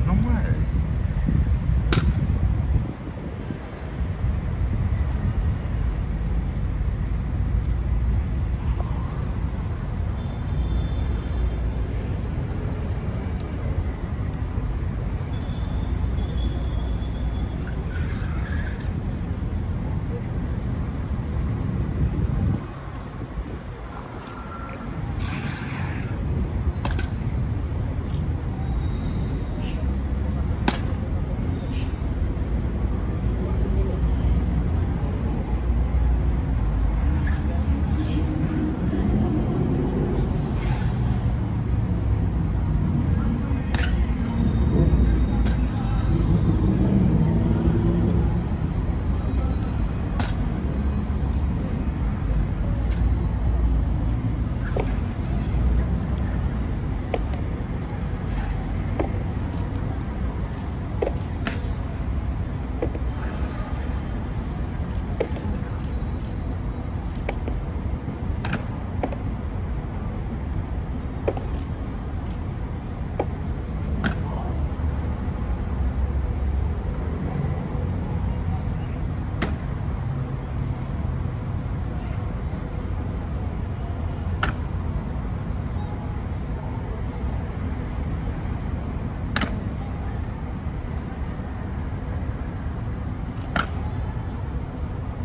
não é isso.